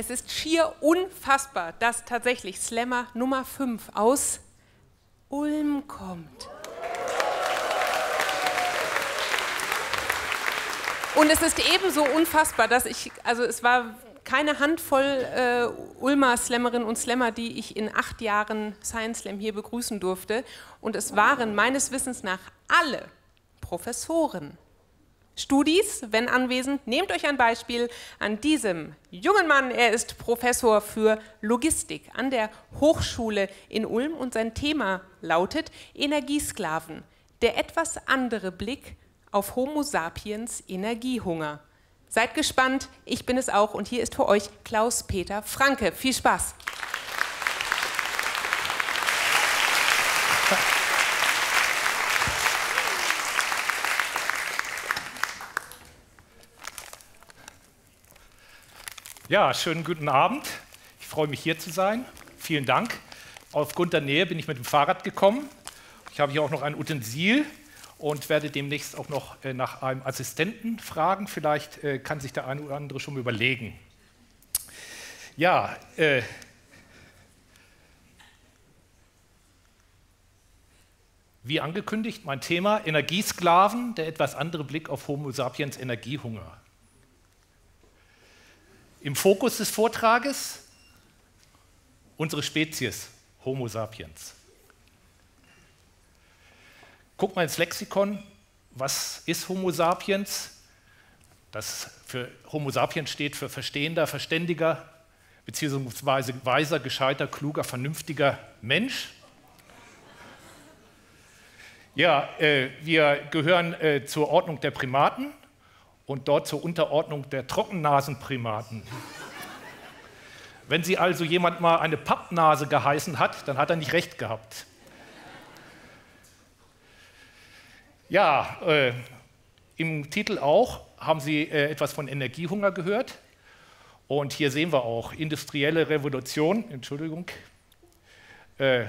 Es ist schier unfassbar, dass tatsächlich Slammer Nummer 5 aus Ulm kommt. Und es ist ebenso unfassbar, dass ich, also es war keine Handvoll äh, Ulmer Slammerinnen und Slammer, die ich in acht Jahren Science Slam hier begrüßen durfte. Und es waren meines Wissens nach alle Professoren. Studis, wenn anwesend, nehmt euch ein Beispiel an diesem jungen Mann. Er ist Professor für Logistik an der Hochschule in Ulm und sein Thema lautet Energiesklaven, der etwas andere Blick auf Homo sapiens Energiehunger. Seid gespannt, ich bin es auch und hier ist für euch Klaus-Peter Franke. Viel Spaß! Ja, schönen guten Abend. Ich freue mich hier zu sein. Vielen Dank. Aufgrund der Nähe bin ich mit dem Fahrrad gekommen. Ich habe hier auch noch ein Utensil und werde demnächst auch noch äh, nach einem Assistenten fragen. Vielleicht äh, kann sich der eine oder andere schon überlegen. Ja, äh, wie angekündigt, mein Thema Energiesklaven, der etwas andere Blick auf Homo sapiens Energiehunger. Im Fokus des Vortrages unsere Spezies, Homo sapiens. Guck mal ins Lexikon, was ist Homo sapiens? Das für Homo sapiens steht für verstehender, verständiger, beziehungsweise weiser, gescheiter, kluger, vernünftiger Mensch. Ja, äh, wir gehören äh, zur Ordnung der Primaten und dort zur Unterordnung der Trockennasenprimaten. Wenn Sie also jemand mal eine Pappnase geheißen hat, dann hat er nicht recht gehabt. Ja, äh, im Titel auch haben Sie äh, etwas von Energiehunger gehört. Und hier sehen wir auch industrielle Revolution, Entschuldigung, äh,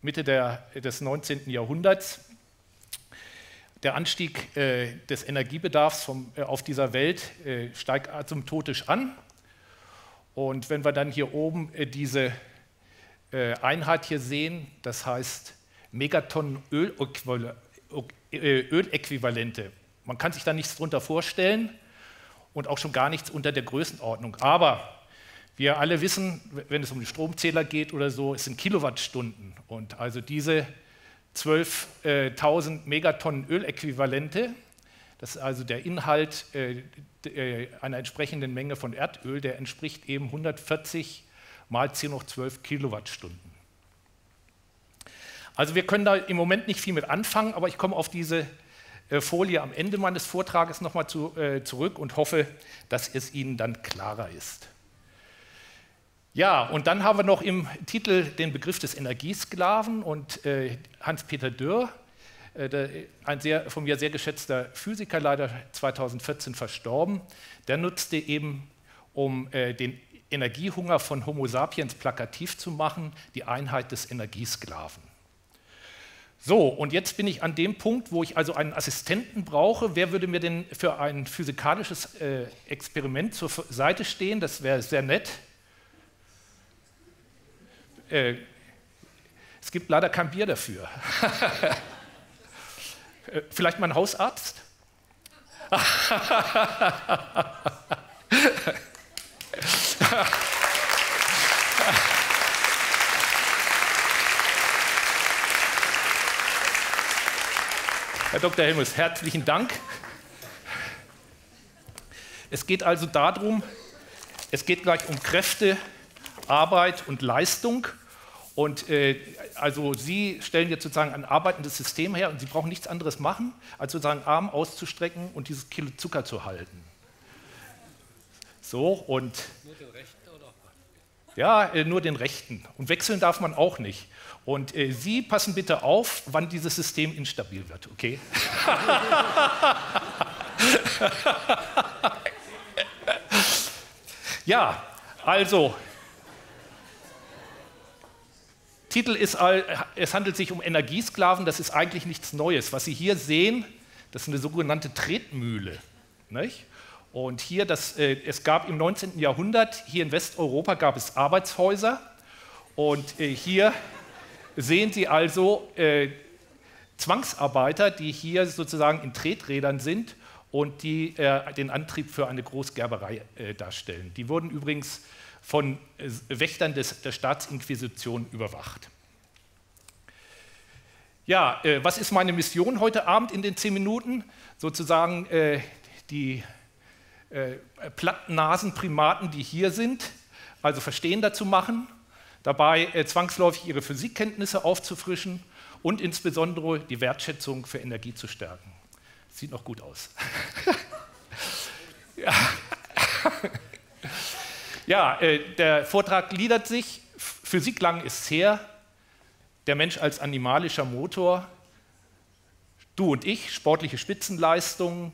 Mitte der, des 19. Jahrhunderts der Anstieg äh, des Energiebedarfs vom, äh, auf dieser Welt äh, steigt asymptotisch an. Und wenn wir dann hier oben äh, diese äh, Einheit hier sehen, das heißt Megatonnen äh, Öläquivalente, man kann sich da nichts drunter vorstellen und auch schon gar nichts unter der Größenordnung. Aber wir alle wissen, wenn es um den Stromzähler geht oder so, es sind Kilowattstunden. Und also diese 12.000 Megatonnen Öläquivalente. Das ist also der Inhalt äh, äh, einer entsprechenden Menge von Erdöl, der entspricht eben 140 mal 10 hoch 12 Kilowattstunden. Also wir können da im Moment nicht viel mit anfangen, aber ich komme auf diese äh, Folie am Ende meines Vortrages nochmal zu, zurück und hoffe, dass es Ihnen dann klarer ist. Ja, und dann haben wir noch im Titel den Begriff des Energiesklaven und äh, Hans-Peter Dürr, äh, ein sehr, von mir sehr geschätzter Physiker, leider 2014 verstorben, der nutzte eben, um äh, den Energiehunger von Homo sapiens plakativ zu machen, die Einheit des Energiesklaven. So, und jetzt bin ich an dem Punkt, wo ich also einen Assistenten brauche. Wer würde mir denn für ein physikalisches äh, Experiment zur Seite stehen? Das wäre sehr nett äh, es gibt leider kein Bier dafür. Äh, vielleicht mein Hausarzt? Herr Dr. Helmus, herzlichen Dank. Es geht also darum, es geht gleich um Kräfte, Arbeit und Leistung. Und äh, also Sie stellen jetzt sozusagen ein arbeitendes System her und Sie brauchen nichts anderes machen, als sozusagen Arm auszustrecken und dieses Kilo Zucker zu halten. So und. Nur den rechten oder? Ja, äh, nur den rechten. Und wechseln darf man auch nicht. Und äh, Sie passen bitte auf, wann dieses System instabil wird, okay? ja, also Titel ist, es handelt sich um Energiesklaven, das ist eigentlich nichts Neues. Was Sie hier sehen, das ist eine sogenannte Tretmühle. Nicht? Und hier, das, äh, es gab im 19. Jahrhundert, hier in Westeuropa gab es Arbeitshäuser. Und äh, hier sehen Sie also äh, Zwangsarbeiter, die hier sozusagen in Treträdern sind und die äh, den Antrieb für eine Großgerberei darstellen. Die wurden übrigens von äh, Wächtern des, der Staatsinquisition überwacht. Ja, äh, was ist meine Mission heute Abend in den zehn Minuten? Sozusagen äh, die äh, Plattnasenprimaten, die hier sind, also verstehender zu machen, dabei zwangsläufig ihre Physikkenntnisse aufzufrischen und insbesondere die Wertschätzung für Energie zu stärken. Sieht noch gut aus. ja, ja äh, der Vortrag gliedert sich. Physik lang ist her. Der Mensch als animalischer Motor. Du und ich, sportliche Spitzenleistungen.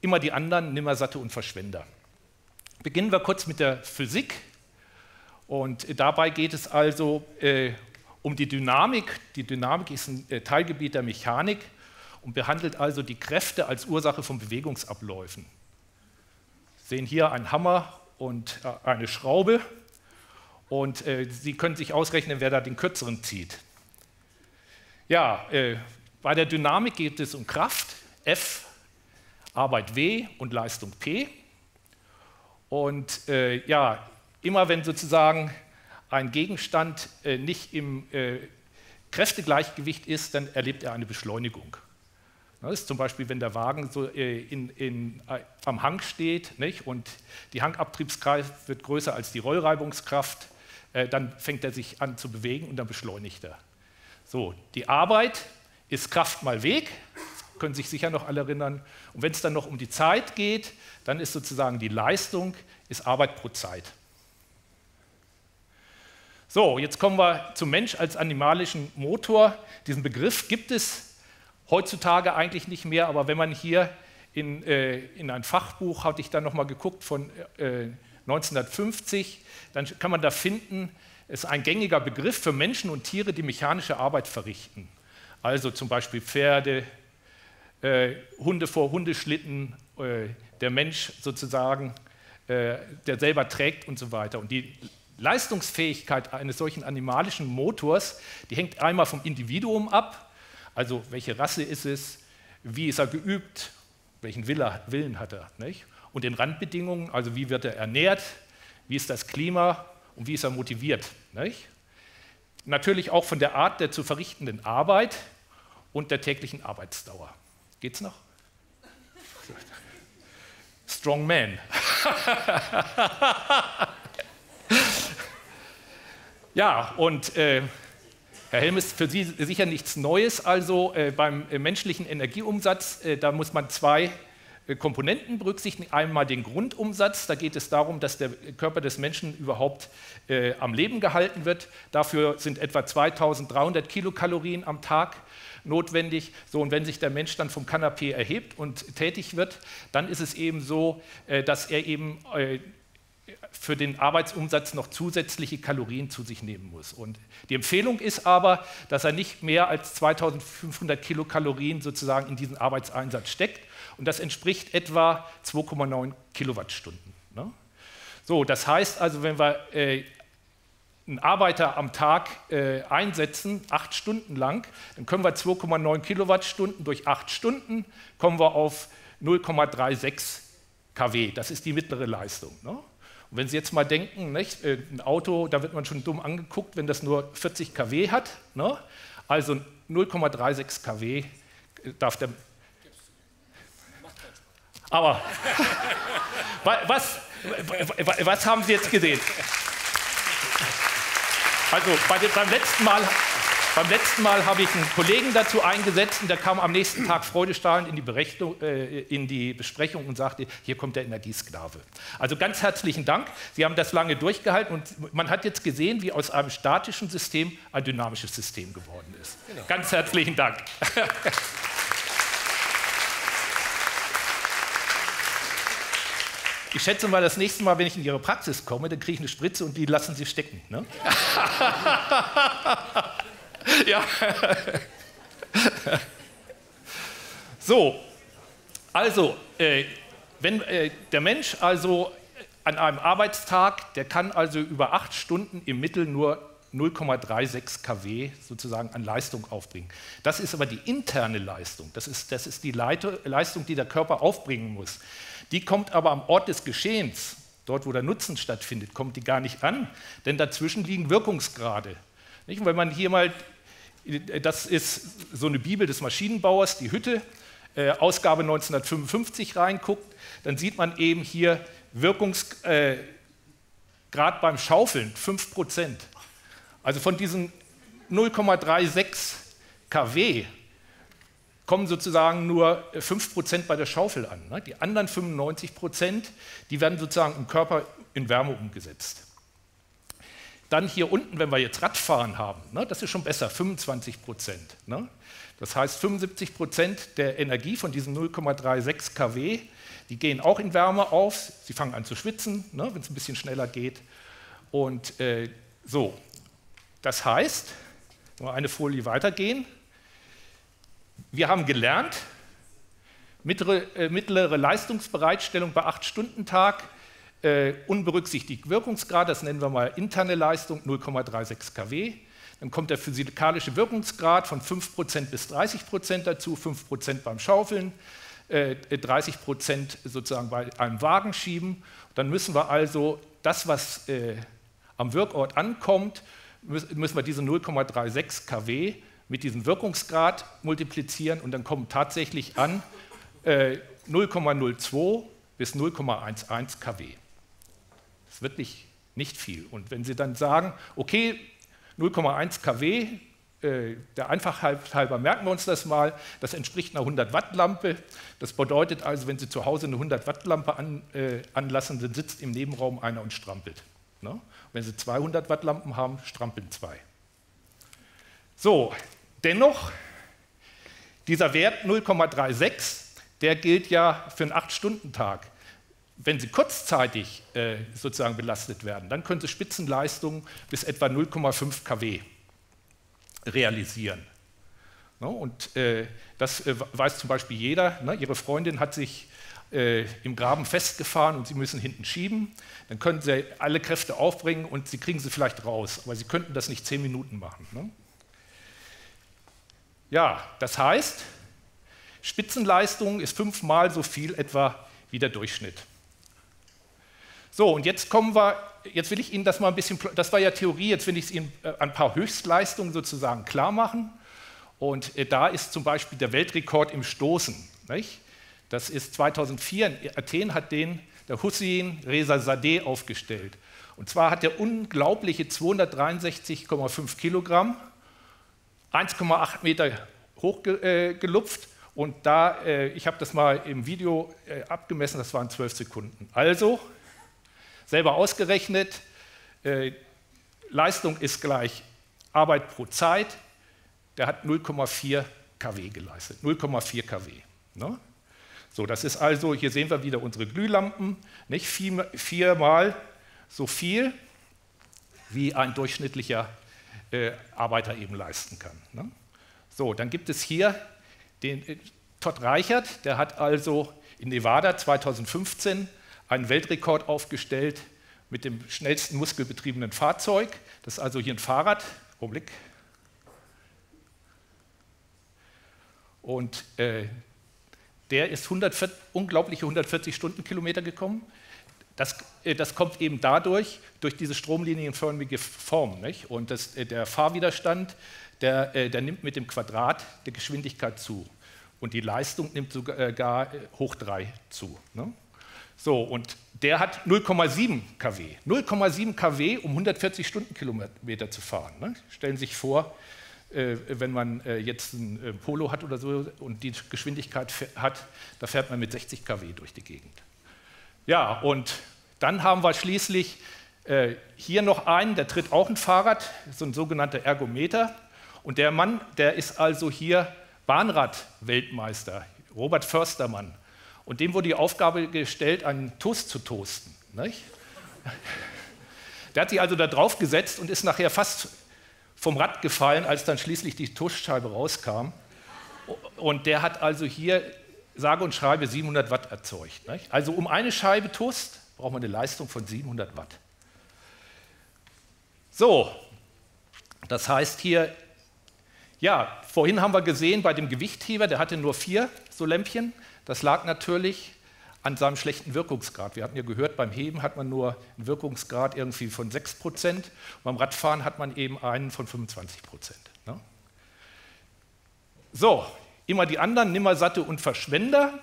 Immer die anderen, Nimmersatte und Verschwender. Beginnen wir kurz mit der Physik. Und dabei geht es also äh, um die Dynamik. Die Dynamik ist ein äh, Teilgebiet der Mechanik und behandelt also die Kräfte als Ursache von Bewegungsabläufen. Sie sehen hier einen Hammer und äh, eine Schraube und äh, Sie können sich ausrechnen, wer da den kürzeren zieht. Ja, äh, bei der Dynamik geht es um Kraft, F, Arbeit W und Leistung P. Und äh, ja, immer wenn sozusagen ein Gegenstand äh, nicht im Kräftegleichgewicht ist, dann erlebt er eine Beschleunigung. Das ist zum Beispiel, wenn der Wagen so äh, in, in, äh, am Hang steht nicht? und die Hangabtriebskraft wird größer als die Rollreibungskraft, äh, dann fängt er sich an zu bewegen und dann beschleunigt er. So, die Arbeit ist Kraft mal Weg, können sich sicher noch alle erinnern. Und wenn es dann noch um die Zeit geht, dann ist sozusagen die Leistung ist Arbeit pro Zeit. So, jetzt kommen wir zum Mensch als animalischen Motor. Diesen Begriff gibt es Heutzutage eigentlich nicht mehr, aber wenn man hier in, äh, in ein Fachbuch, hatte ich dann nochmal geguckt, von äh, 1950, dann kann man da finden, es ist ein gängiger Begriff für Menschen und Tiere, die mechanische Arbeit verrichten. Also zum Beispiel Pferde, äh, Hunde vor Hundeschlitten, äh, der Mensch sozusagen, äh, der selber trägt und so weiter. Und die Leistungsfähigkeit eines solchen animalischen Motors, die hängt einmal vom Individuum ab, also welche Rasse ist es, wie ist er geübt, welchen Willen hat er. Nicht? Und den Randbedingungen, also wie wird er ernährt, wie ist das Klima und wie ist er motiviert. Nicht? Natürlich auch von der Art der zu verrichtenden Arbeit und der täglichen Arbeitsdauer. Geht's noch? Strong Man. ja, und äh, Herr Helm ist für Sie sicher nichts Neues. Also äh, beim äh, menschlichen Energieumsatz, äh, da muss man zwei äh, Komponenten berücksichtigen. Einmal den Grundumsatz, da geht es darum, dass der Körper des Menschen überhaupt äh, am Leben gehalten wird. Dafür sind etwa 2300 Kilokalorien am Tag notwendig. So, und wenn sich der Mensch dann vom Kanapee erhebt und tätig wird, dann ist es eben so, äh, dass er eben für den Arbeitsumsatz noch zusätzliche Kalorien zu sich nehmen muss. Und die Empfehlung ist aber, dass er nicht mehr als 2500 Kilokalorien sozusagen in diesen Arbeitseinsatz steckt. Und das entspricht etwa 2,9 Kilowattstunden. Ne? So, das heißt also, wenn wir äh, einen Arbeiter am Tag äh, einsetzen, acht Stunden lang, dann können wir 2,9 Kilowattstunden durch acht Stunden, kommen wir auf 0,36 kW. Das ist die mittlere Leistung. Ne? Und wenn Sie jetzt mal denken, nicht, äh, ein Auto, da wird man schon dumm angeguckt, wenn das nur 40 kW hat. Ne? Also 0,36 kW äh, darf der. Aber was, was haben Sie jetzt gesehen? Also bei dem, beim letzten Mal beim letzten Mal habe ich einen Kollegen dazu eingesetzt und der kam am nächsten Tag freudestrahlend in die, Berechnung, äh, in die Besprechung und sagte, hier kommt der Energiesklave. Also ganz herzlichen Dank. Sie haben das lange durchgehalten und man hat jetzt gesehen, wie aus einem statischen System ein dynamisches System geworden ist. Genau. Ganz herzlichen Dank. Ich schätze mal, das nächste Mal, wenn ich in Ihre Praxis komme, dann kriege ich eine Spritze und die lassen Sie stecken. Ne? ja. so, also, äh, wenn äh, der Mensch also an einem Arbeitstag, der kann also über acht Stunden im Mittel nur 0,36 kW sozusagen an Leistung aufbringen. Das ist aber die interne Leistung, das ist, das ist die Leistung, die der Körper aufbringen muss. Die kommt aber am Ort des Geschehens, dort wo der Nutzen stattfindet, kommt die gar nicht an, denn dazwischen liegen Wirkungsgrade. Und wenn man hier mal, das ist so eine Bibel des Maschinenbauers, die Hütte, äh, Ausgabe 1955 reinguckt, dann sieht man eben hier Wirkungsgrad äh, beim Schaufeln 5 Prozent. Also von diesen 0,36 kW kommen sozusagen nur 5% bei der Schaufel an. Ne? Die anderen 95%, die werden sozusagen im Körper in Wärme umgesetzt. Dann hier unten, wenn wir jetzt Radfahren haben, ne, das ist schon besser, 25 Prozent. Ne? Das heißt, 75 Prozent der Energie von diesen 0,36 kW, die gehen auch in Wärme auf. Sie fangen an zu schwitzen, ne, wenn es ein bisschen schneller geht. Und äh, so, das heißt, nur eine Folie weitergehen, wir haben gelernt, mittlere, äh, mittlere Leistungsbereitstellung bei 8-Stunden-Tag, äh, unberücksichtigt Wirkungsgrad, das nennen wir mal interne Leistung, 0,36 kW. Dann kommt der physikalische Wirkungsgrad von 5% bis 30% dazu, 5% beim Schaufeln, äh, 30% sozusagen bei einem Wagen schieben. Dann müssen wir also das, was äh, am Wirkort ankommt, müssen wir diese 0,36 kW mit diesem Wirkungsgrad multiplizieren und dann kommen tatsächlich an äh, 0,02 bis 0,11 kW. Ist wirklich nicht viel. Und wenn Sie dann sagen, okay, 0,1 kW, äh, der Einfachheit halber merken wir uns das mal, das entspricht einer 100 Watt Lampe. Das bedeutet also, wenn Sie zu Hause eine 100 Watt Lampe an, äh, anlassen, dann sitzt im Nebenraum einer und strampelt. Ne? Wenn Sie 200 Watt Lampen haben, strampeln zwei. So, dennoch, dieser Wert 0,36, der gilt ja für einen 8-Stunden-Tag. Wenn Sie kurzzeitig äh, sozusagen belastet werden, dann können Sie Spitzenleistungen bis etwa 0,5 kW realisieren. No, ne? und äh, das äh, weiß zum Beispiel jeder. Ne? Ihre Freundin hat sich äh, im Graben festgefahren und Sie müssen hinten schieben, dann können Sie alle Kräfte aufbringen und Sie kriegen sie vielleicht raus, aber Sie könnten das nicht zehn Minuten machen. Ne? Ja, das heißt, Spitzenleistung ist fünfmal so viel etwa wie der Durchschnitt. So, und jetzt kommen wir, jetzt will ich Ihnen das mal ein bisschen, das war ja Theorie, jetzt will ich es Ihnen äh, ein paar Höchstleistungen sozusagen klar machen. Und äh, da ist zum Beispiel der Weltrekord im Stoßen. Nicht? Das ist 2004 in Athen hat den der Hussein Reza Sadeh aufgestellt. Und zwar hat er unglaubliche 263,5 Kilogramm, 1,8 Meter hoch äh, und da, ich habe das mal im Video abgemessen, das waren 12 Sekunden. Also, selber ausgerechnet, äh, Leistung ist gleich Arbeit pro Zeit, der hat 0,4 kW geleistet, 0,4 kW. Ne? So, das ist also, hier sehen wir wieder unsere Glühlampen, nicht vier, viermal so viel, wie ein durchschnittlicher äh, Arbeiter eben leisten kann. Ne? So, dann gibt es hier den äh, Todd Reichert, der hat also in Nevada 2015 einen Weltrekord aufgestellt mit dem schnellsten muskelbetriebenen Fahrzeug. Das ist also hier ein Fahrrad. Augenblick. Und äh, der ist 140, unglaubliche 140 Stundenkilometer gekommen. Das, äh, das, kommt eben dadurch, durch diese stromlinienförmige Form. Nicht? Und das, äh, der Fahrwiderstand, der, äh, der, nimmt mit dem Quadrat der Geschwindigkeit zu. Und die Leistung nimmt sogar hoch 3 zu. Ne? So, und der hat 0,7 kW. 0,7 kW, um 140 Stundenkilometer zu fahren. Ne? Stellen Sie sich vor, äh, wenn man äh, jetzt ein äh, Polo hat oder so und die Geschwindigkeit hat, da fährt man mit 60 kW durch die Gegend. Ja, und dann haben wir schließlich hier noch einen, der tritt auch ein Fahrrad, so ein sogenannter Ergometer. Und der Mann, der ist also hier Bahnrad-Weltmeister, Robert Förstermann. Und dem wurde die Aufgabe gestellt, einen Toast zu toasten. Nicht? Der hat sich also da drauf gesetzt und ist nachher fast vom Rad gefallen, als dann schließlich die Tuschscheibe rauskam. Und der hat also hier sage und schreibe 700 Watt erzeugt. Nicht? Also um eine Scheibe Toast braucht man eine Leistung von 700 Watt. So, das heißt hier, ja, vorhin haben wir gesehen bei dem Gewichtheber, der hatte nur vier so Lämpchen. Das lag natürlich an seinem schlechten Wirkungsgrad. Wir hatten ja gehört, beim Heben hat man nur einen Wirkungsgrad irgendwie von 6 Prozent, beim Radfahren hat man eben einen von 25 Prozent. Ne? So, immer die anderen, Nimmersatte und Verschwender.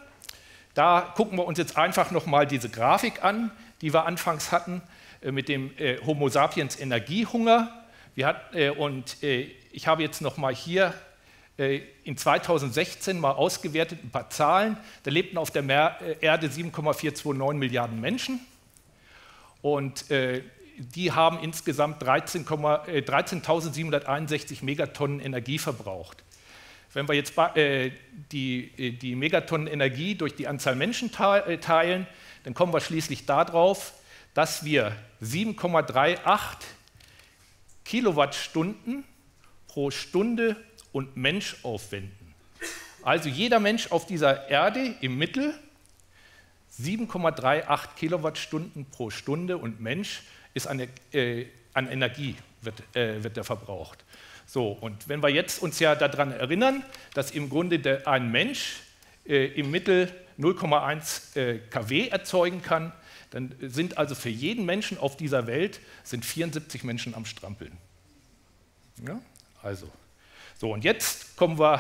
Da gucken wir uns jetzt einfach nochmal diese Grafik an, die wir anfangs hatten, äh, mit dem äh, Homo sapiens Energiehunger. Hat, äh, und ich habe jetzt nochmal hier äh, in 2016 mal ausgewertet, ein paar Zahlen. Da lebten auf der äh, Erde 7,429 Milliarden Menschen und äh, die haben insgesamt 13.761 13 Megatonnen Energie verbraucht. Wenn wir jetzt die, die Megatonnen Energie durch die Anzahl Menschen teilen, dann kommen wir schließlich darauf, dass wir 7,38 Kilowattstunden pro Stunde und Mensch aufwenden. Also jeder Mensch auf dieser Erde im Mittel 7,38 Kilowattstunden pro Stunde und Mensch ist eine, äh, an Energie wird, äh, wird der verbraucht. So, und wenn wir jetzt uns ja daran erinnern, dass im Grunde der, ein Mensch äh, im Mittel 0,1 äh, kW erzeugen kann, dann sind also für jeden Menschen auf dieser Welt sind 74 Menschen am Strampeln. Ja? Also so, und jetzt kommen wir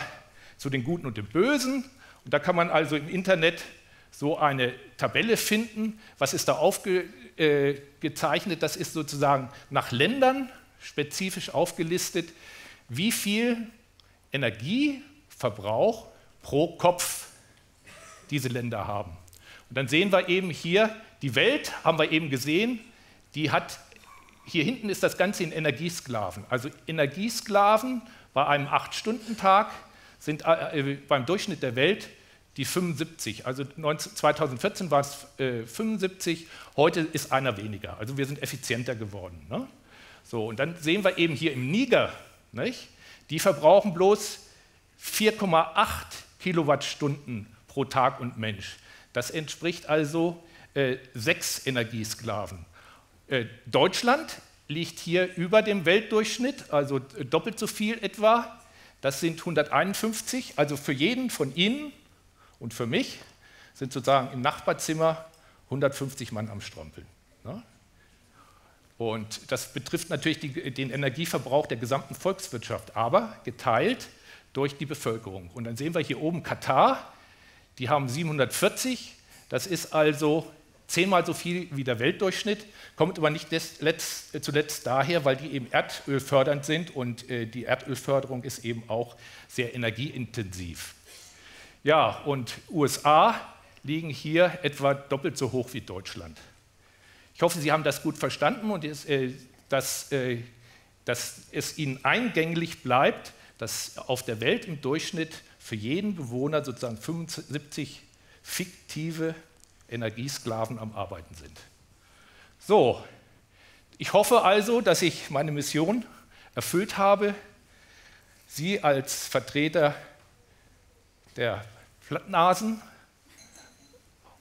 zu den Guten und den Bösen. Und da kann man also im Internet so eine Tabelle finden. Was ist da aufgezeichnet? Das ist sozusagen nach Ländern spezifisch aufgelistet, wie viel Energieverbrauch pro Kopf diese Länder haben. Und dann sehen wir eben hier, die Welt haben wir eben gesehen, die hat, hier hinten ist das Ganze in Energiesklaven. Also Energiesklaven bei einem 8-Stunden-Tag sind äh, äh, beim Durchschnitt der Welt die 75. Also 19, 2014 war es äh, 75, heute ist einer weniger. Also wir sind effizienter geworden. Ne? So, und dann sehen wir eben hier im Niger, nicht? die verbrauchen bloß 4,8 Kilowattstunden pro Tag und Mensch. Das entspricht also äh, sechs Energiesklaven. Äh, Deutschland liegt hier über dem Weltdurchschnitt, also doppelt so viel etwa. Das sind 151, also für jeden von Ihnen und für mich sind sozusagen im Nachbarzimmer 150 Mann am Strampeln. Ne? Und das betrifft natürlich die, den Energieverbrauch der gesamten Volkswirtschaft, aber geteilt durch die Bevölkerung. Und dann sehen wir hier oben Katar, die haben 740, das ist also zehnmal so viel wie der Weltdurchschnitt, kommt aber nicht letzt, äh, zuletzt daher, weil die eben erdölfördernd sind und äh, die Erdölförderung ist eben auch sehr energieintensiv. Ja, und USA liegen hier etwa doppelt so hoch wie Deutschland. Ich hoffe, Sie haben das gut verstanden und es, äh, dass, äh, dass es Ihnen eingänglich bleibt, dass auf der Welt im Durchschnitt für jeden Bewohner sozusagen 75 fiktive Energiesklaven am Arbeiten sind. So, ich hoffe also, dass ich meine Mission erfüllt habe, Sie als Vertreter der Plattnasen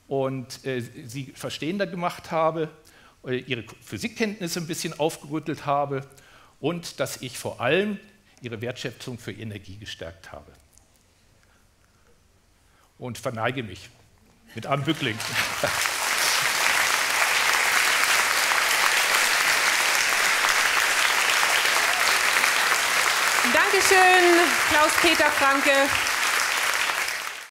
und äh, Sie verstehender gemacht habe, äh, Ihre Physikkenntnisse ein bisschen aufgerüttelt habe und dass ich vor allem Ihre Wertschätzung für Energie gestärkt habe. Und verneige mich mit einem Bückling. Dankeschön, Klaus-Peter Franke.